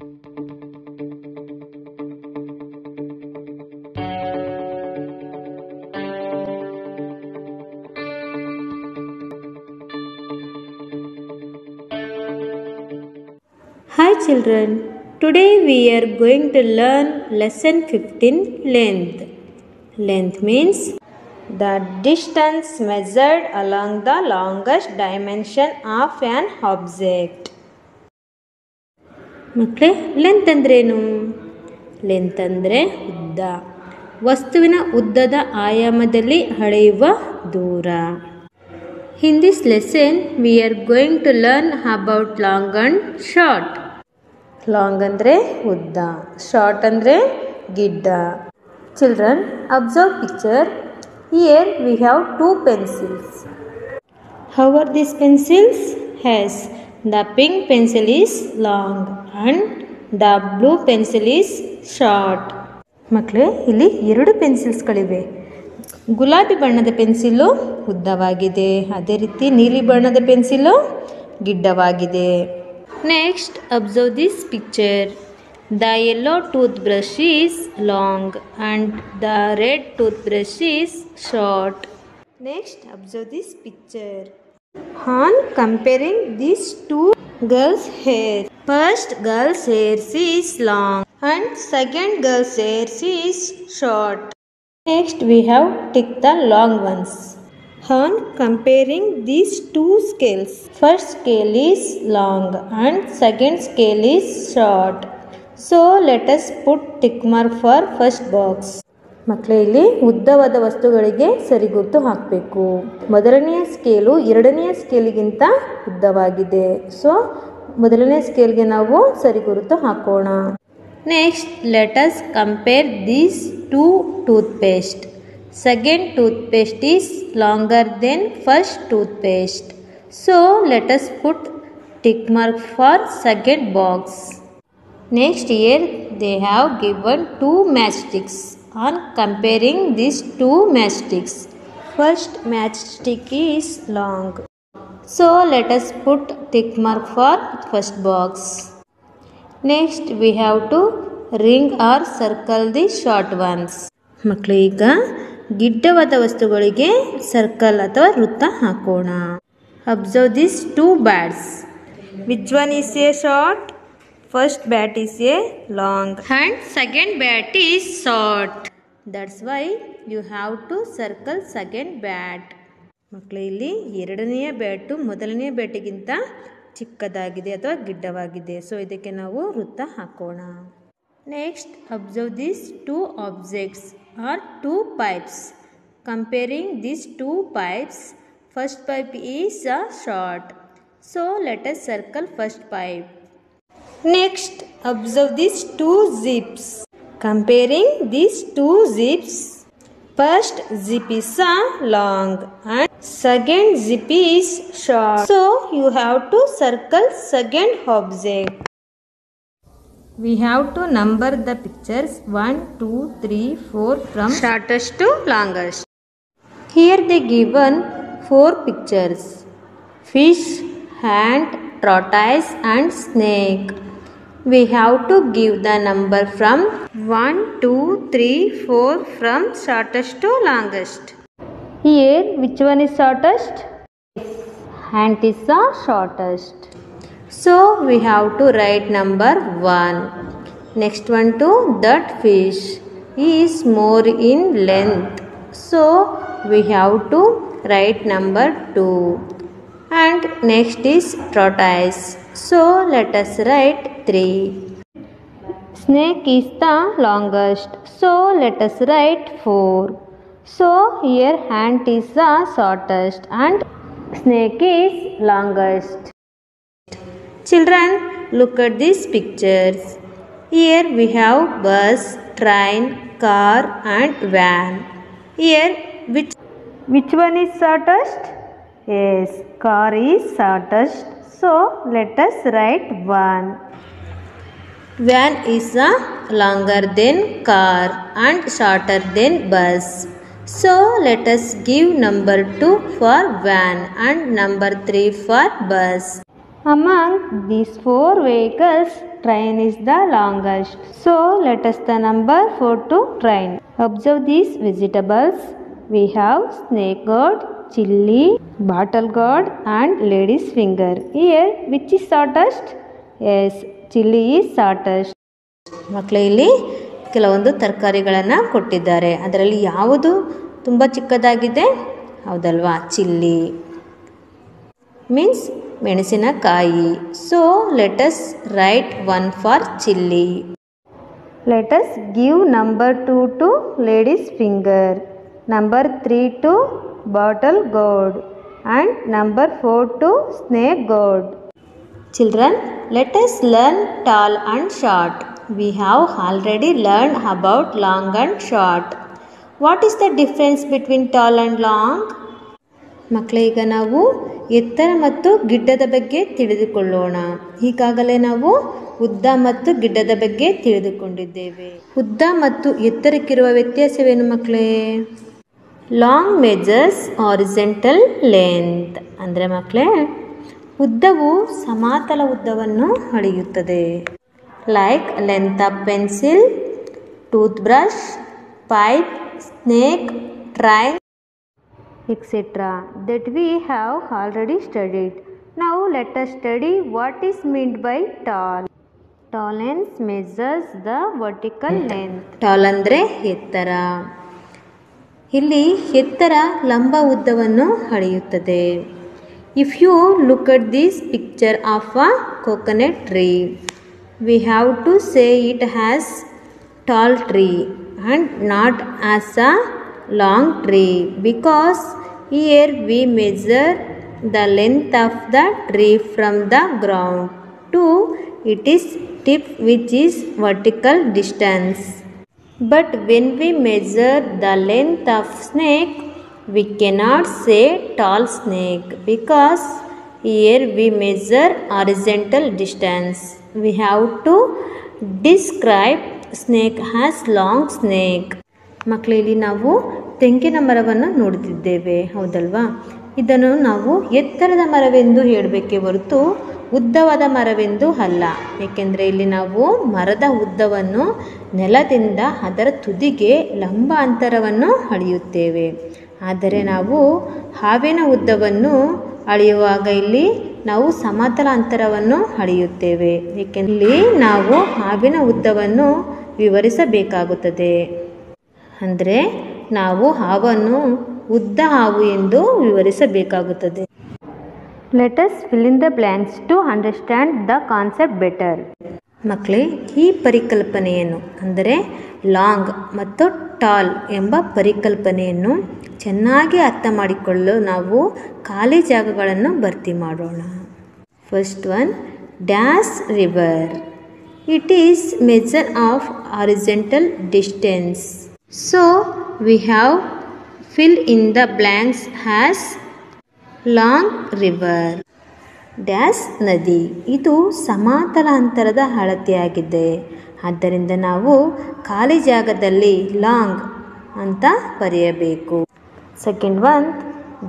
Hi children, today we are going to learn lesson 15 length. Length means the distance measured along the longest dimension of an object. ಮಕ್ಕಳೇ length ಅಂದ್ರೇನು length ಅಂದರೆ ಉದ್ದ. ವಸ್ತುವಿನ ಉದ್ದದ ಆಯಾಮದಲ್ಲಿ ಅಳೆಯುವ ದೂರ. In this lesson we are going to learn about long and short long ಅಂದರೆ ಉದ್ದ ಶಾರ್ಟ್ ಅಂದರೆ ಗಿಡ್ಡ. Children observe picture here we have two pencils how are this pencils has the pink pencil is long and the blue pencil is short ಮಕ್ಕಳೇ ಇಲ್ಲಿ ಎರಡು ಪೆನ್ಸಿಲ್ಸ್ಗಳಿವೆ ಗುಲಾಬಿ ಬಣ್ಣದ pencil ಉದ್ದವಾಗಿದೆ. ಅದೇ ರೀತಿ ನೀಲಿ ಬಣ್ಣದ pencil ಗಿಡ್ಡವಾಗಿದೆ. Next observe this picture the yellow toothbrush is long and the red toothbrush is short next observe this picture On comparing these two girls' hair, first girl's hair is long and second girl's hair is short. Next, we have tick the long ones. On comparing these two scales, first scale is long and second scale is short. So, let us put tick mark for first box. ಮಕ್ಕಳೇ ಇಲ್ಲಿ ಉದ್ದವಾದ ವಸ್ತುಗಳಿಗೆ ಸರಿಗುರುತು ಹಾಕಬೇಕು. ಮೊದಲನೆಯ scale ಎರಡನೆಯ ಸ್ಕೇಲಿಗಿಂತ ಉದ್ದವಾಗಿದೆ. So ಮೊದಲನೇ ಸ್ಕೇಲ್ಗೆ ನಾವು ಸರಿಗುರುತು ಹಾಕೋಣ. Next let us compare these two toothpaste second toothpaste is longer than first toothpaste so let us put tick mark for second box next here they have given two match matchsticks. on comparing these two matchsticks. First matchstick is long. So let us put tick mark for first box. Next we have to ring or circle the short ones. ಮಕ್ಕಳು ಈಗ ಗಿಡ್ಡವಾದ ವಸ್ತುಗಳಿಗೆ circle ಅಥವಾ ವೃತ್ತ ಹಾಕೋಣ observe this two bats which one is a short first bat is a long. And second bat is short. That's why you have to circle second bat. ಮಕ್ಕಳು ಇಲ್ಲಿ ಎರಡನೆಯ bat ಮೊದಲನೆಯ ಬ್ಯಾಟಿಗಿಂತ ಚಿಕ್ಕದಾಗಿದೆ ಅಥವಾ ಗಿಡ್ಡವಾಗಿದೆ. ಸೊ ಇದಕ್ಕೆ ನಾವು ವೃತ್ತ ಹಾಕೋಣ. Next observe this two objects are two pipes comparing this two pipes first pipe is a short so let us circle first pipe Next, observe these two zips. Comparing these two zips, first zip is long and second zip is short. So, you have to circle second object. We have to number the pictures 1, 2, 3, 4 from shortest to longest. Here they given four pictures. Fish, hand, tortoise and snake we have to give the number from 1 2 3 4 from shortest to longest. Here which one is shortest? Ant is the shortest. So we have to write number 1 next one to that fish is more in length. So we have to write number 2 and next is tortoise. So let us write 3. Snake is the longest. So let us write 4. So here ant is the shortest and snake is longest. Children look at these pictures. Here we have bus, train, car and van. Here which which one is shortest? Yes, car is shortest. So let us write 1. Van is a longer than car and shorter than bus. So let us give number 2 for van and number 3 for bus. Among these four vehicles, train is the longest. So let us the number 4 to train. Observe these vegetables. We have snake gourd, chilli, bottle gourd and lady's finger. Here which is shortest? Yes, chilli is shortest. ಮಕ್ಕಳು ಇಲ್ಲಿ ಕೆಲವೊಂದು ತರಕಾರಿಗಳನ್ನು ಕೊಟ್ಟಿದ್ದಾರೆ. ಅದರಲ್ಲಿ ಯಾವುದು ತುಂಬ ಚಿಕ್ಕದಾಗಿದೆ? ಹೌದಲ್ವಾ? ಚಿಲ್ಲಿ. ಮೀನ್ಸ್ ಮೆಣಸಿನಕಾಯಿ. So let us write one for chilli. Let us give number two to ladies finger number three to bottle gourd and number four to snake gourd Children, let us learn tall and short. We have already learned about long and short. What is the difference between tall and long? ಮಕ್ಕಳೇ ಈಗ ನಾವು ಎತ್ತರ ಮತ್ತು ಗಿಡ್ಡದ ಬಗ್ಗೆ ತಿಳಿದುಕೊಳ್ಳೋಣ ಈಗಾಗಲೇ ನಾವು ಉದ್ದ ಮತ್ತು ಗಿಡ್ಡದ ಬಗ್ಗೆ ತಿಳಿದುಕೊಂಡಿದ್ದೇವೆ ಉದ್ದ ಮತ್ತು ಎತ್ತರಕ್ಕಿರುವ ವ್ಯತ್ಯಾಸವೇನು ಮಕ್ಕಳೇ ಲಾಂಗ್ ಮೇಜರ್ಸ್ ಆರಿಜೆಂಟಲ್ ಲೆಂತ್ ಅಂದರೆ ಮಕ್ಕಳೇ ಉದ್ದವು ಸಮತಲ ಉದ್ದವನ್ನು ಅಳೆಯುತ್ತದೆ. Like length of pencil toothbrush pipe snake train etcetera that we have already studied ನಾವು let us study what is meant by tall tallness measures the vertical length tall ಅಂದರೆ ಎತ್ತರ. ಇಲ್ಲಿ ಎತ್ತರ ಲಂಬ ಉದ್ದವನ್ನು ಅಳೆಯುತ್ತದೆ. If you look at this picture of a coconut tree, we have to say it has tall tree and not as a long tree because here we measure the length of the tree from the ground to its tip which is vertical distance. But when we measure the length of snake we cannot say tall snake because here we measure horizontal distance. We have to describe snake as long snake. ಮಕ್ಕಳಲ್ಲಿ ನಾವು ತೆಂಗಿನ ಮರವನ್ನು ನೋಡುತ್ತಿದ್ದೇವೆ ಹೌದಲ್ವಾ ಇದನ್ನು ನಾವು ಎತ್ತರದ ಮರವೆಂದು ಹೇಳಬೇಕೇ ಹೊರತು ಉದ್ದವಾದ ಮರವೆಂದು ಅಲ್ಲ ಏಕೆಂದರೆ ಇಲ್ಲಿ ನಾವು ಮರದ ಉದ್ದವನ್ನು ನೆಲದಿಂದ ಅದರ ತುದಿಗೆ ಲಂಬ ಅಂತರವನ್ನು ಅಳೆಯುತ್ತೇವೆ ಆದರೆ ನಾವು ಹಾವಿನ ಉದ್ದವನ್ನು ಅಳೆಯುವಾಗ ಇಲ್ಲಿ ನಾವು ಸಮತಲ ಅಂತರವನ್ನು ಅಳೆಯುತ್ತೇವೆ. ಏಕೆಂದರೆ ಇಲ್ಲಿ ನಾವು ಹಾವಿನ ಉದ್ದವನ್ನು ವಿವರಿಸಬೇಕಾಗುತ್ತದೆ. ಅಂದರೆ ನಾವು ಹಾವನ್ನು ಉದ್ದ ಹಾವು ಎಂದು ವಿವರಿಸಬೇಕಾಗುತ್ತದೆ. Let us fill in the blanks to understand the concept better ಮಕ್ಕಳೇ, ಈ ಪರಿಕಲ್ಪನೆಯನ್ನು, ಅಂದರೆ ಲಾಂಗ್ ಮತ್ತು ಟಾಲ್ ಎಂಬ ಪರಿಕಲ್ಪನೆಯನ್ನು ಚೆನ್ನಾಗಿ ಅರ್ಥ ಮಾಡಿಕೊಳ್ಳಲು ನಾವು ಖಾಲಿ ಜಾಗಗಳನ್ನು ಭರ್ತಿ ಮಾಡೋಣ. First one dash river it is measure of horizontal distance so we have fill in the blanks as long river dash ನದಿ ಇದು ಸಮಾತಲ ಅಂತರದ ಅಳತೆಯಾಗಿದೆ. ಆದ್ದರಿಂದ ನಾವು ಖಾಲಿ ಜಾಗದಲ್ಲಿ ಲಾಂಗ್ ಅಂತ ಬರೆಯಬೇಕು. Second one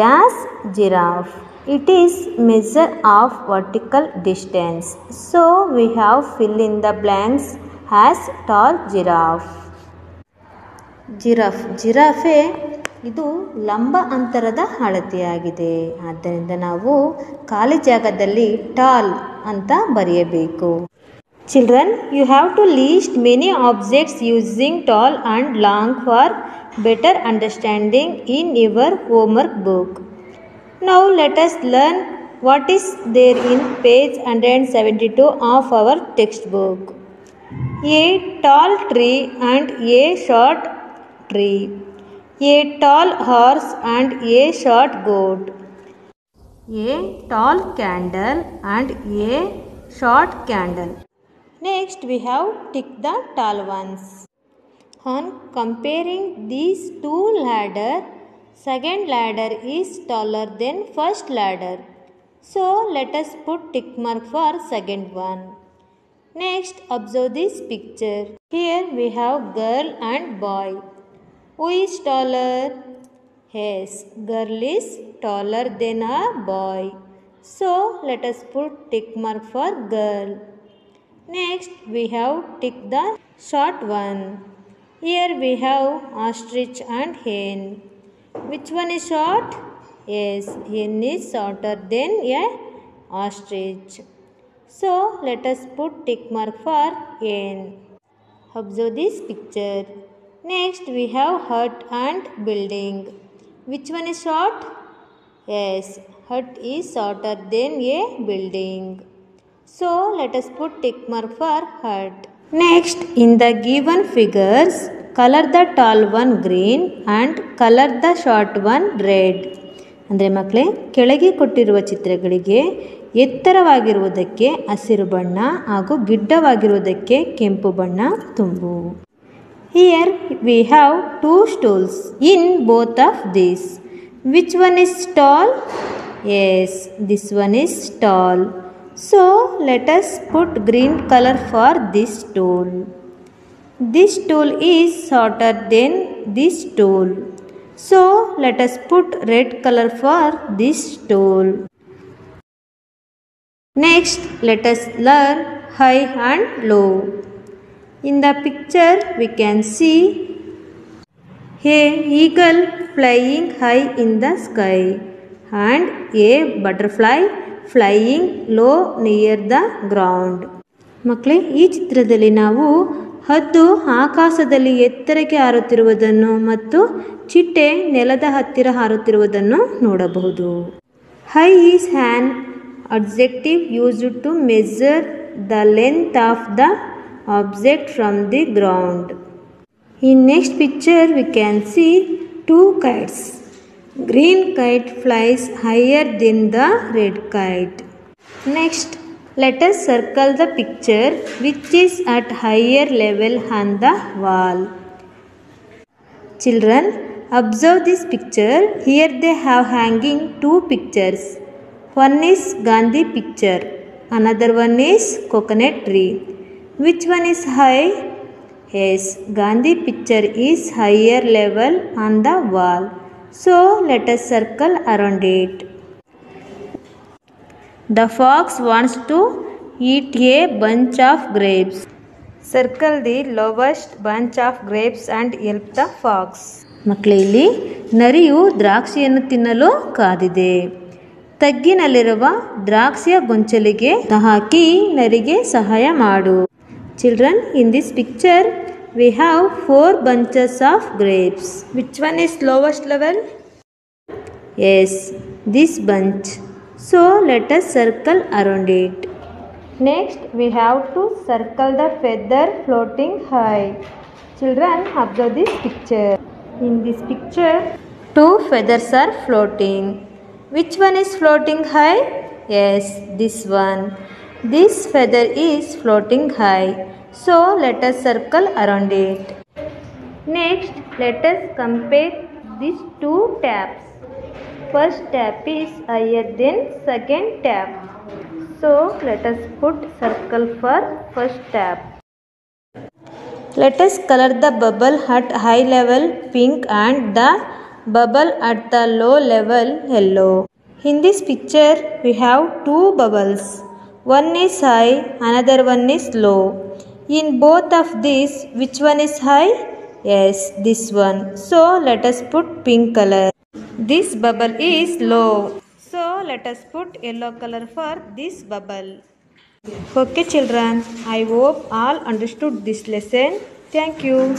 dash giraffe it is measure of vertical distance so we have fill in the blanks as tall giraffe giraffe giraffe ಇದು ಲಂಬ ಅಂತರದ ಅಳತೆಯಾಗಿದೆ. ಆದ್ದರಿಂದ ನಾವು ಖಾಲಿ ಜಾಗದಲ್ಲಿ ಟಾಲ್ ಅಂತ ಬರೆಯಬೇಕು. Children, you have to list many objects using tall and long for better understanding in your homework book. Now let us learn what is there in page 172 of our textbook. A tall tree and a short tree. A tall horse and a short goat. A tall candle and a short candle next we have tick the tall ones on comparing these two ladder second ladder is taller than first ladder so let us put tick mark for second one next observe this picture here we have girl and boy who is taller? Yes, girl is taller than a boy. So let us put tick mark for girl. Next we have tick the short one. Here we have ostrich and hen. Which one is short? Yes, hen is shorter than a ostrich. So let us put tick mark for hen. Observe this picture. Next we have hut and building. Which one is short? Yes, hut is shorter than a building. So let us put tick mark for heart. Next, in the given figures, color the tall one green and color the short one red. ಅಂದರೆ ಮಕ್ಕಳೇ ಕೆಳಗೆ ಕೊಟ್ಟಿರುವ ಚಿತ್ರಗಳಿಗೆ ಎತ್ತರವಾಗಿರುವುದಕ್ಕೆ ಹಸಿರು ಬಣ್ಣ ಹಾಗೂ ಗಿಡ್ಡವಾಗಿರುವುದಕ್ಕೆ ಕೆಂಪು ಬಣ್ಣ ತುಂಬು here we have two stools in both of this which one is tall yes this one is tall So let us put green color for this tool. This tool is shorter than this tool. So let us put red color for this tool. Next let us learn high and low. In the picture we can see a eagle flying high in the sky and a butterfly flying low near the ground. ಮಕ್ಕಳೇ ಈ ಚಿತ್ರದಲ್ಲಿ ನಾವು ಹದ್ದು ಆಕಾಶದಲ್ಲಿ ಎತ್ತರಕ್ಕೆ ಹಾರುತ್ತಿರುವುದನ್ನು ಮತ್ತು ಚಿಟ್ಟೆ ನೆಲದ ಹತ್ತಿರ ಹಾರುತ್ತಿರುವುದನ್ನು ನೋಡಬಹುದು. High is an adjective used to measure the length of the object from the ground. In next picture we can see two kites. Green kite flies higher than the red kite. Next let us circle the picture which is at higher level on the wall. Children observe this picture. Here they have hanging two pictures. One is Gandhi picture. Another one is coconut tree. Which one is high? Yes, Gandhi picture is higher level on the wall. So let us circle around it. The fox wants to eat a bunch of grapes. Circle the lowest bunch of grapes and help the fox. ಮಕ್ಕಳೇ ಇಲ್ಲಿ ನರಿಯು ದ್ರಾಕ್ಷಿಯನ್ನು ತಿನ್ನಲು ಕಾದಿದೆ ತಗ್ಗಿನಲ್ಲಿರುವ ದ್ರಾಕ್ಷಿಯ ಗೊಂಚಲಿಗೆ ಹಾಕಿ ನರಿಗೆ ಸಹಾಯ ಮಾಡು Children, in this picture, we have four bunches of grapes. Which one is lowest level? Yes, this bunch. So, let us circle around it. Next, we have to circle the feather floating high. Children, observe this picture. In this picture, two feathers are floating. Which one is floating high? Yes, this one. This feather is floating high. So let us circle around it. Next, let us compare these two taps. First tap is higher than second tap. So let us put circle for first tap. Let us color the bubble at high level pink and the bubble at the low level yellow. In this picture, we have two bubbles. One is high, another one is low. In both of these, which one is high? Yes, this one. So let us put pink color. This bubble is low. So let us put yellow color for this bubble. Okay children, I hope all understood this lesson. Thank you.